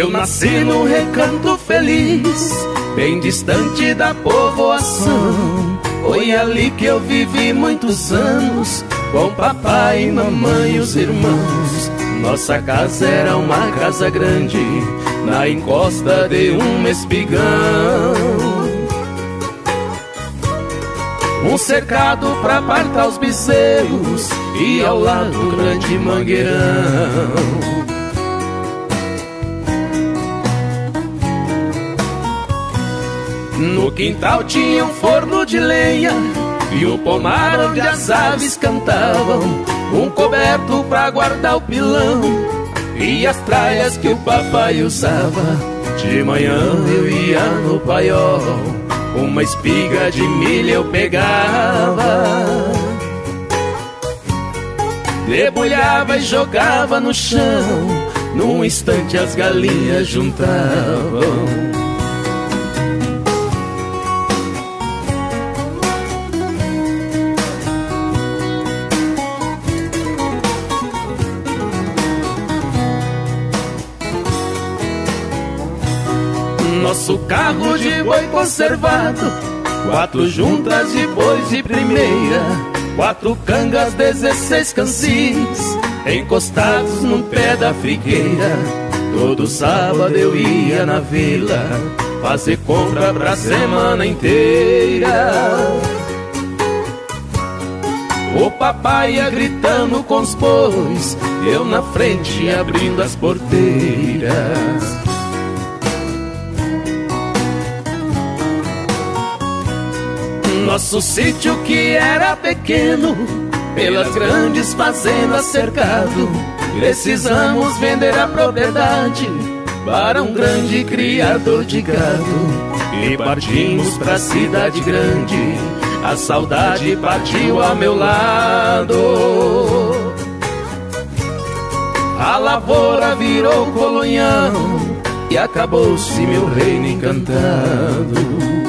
Eu nasci num recanto feliz, bem distante da povoação. Foi ali que eu vivi muitos anos, com papai, mamãe e os irmãos. Nossa casa era uma casa grande, na encosta de um espigão. Um cercado pra apartar os bezerros e ao lado grande mangueirão. Quintal tinha um forno de lenha e o pomar onde as aves cantavam, um coberto pra guardar o pilão e as traias que o papai usava. De manhã eu ia no paiol, uma espiga de milho eu pegava. Debulhava e jogava no chão, num instante as galinhas juntavam. Nosso carro de boi conservado. Quatro juntas de bois de primeira. Quatro cangas, dezesseis cansis Encostados no pé da figueira. Todo sábado eu ia na vila. Fazer compra pra semana inteira. O papai ia gritando com os bois. Eu na frente abrindo as porteiras Nosso sítio que era pequeno, pelas grandes fazendas cercado, precisamos vender a propriedade para um grande criador de gado. E partimos pra cidade grande, a saudade partiu ao meu lado. A lavoura virou colonhão e acabou-se meu reino encantado.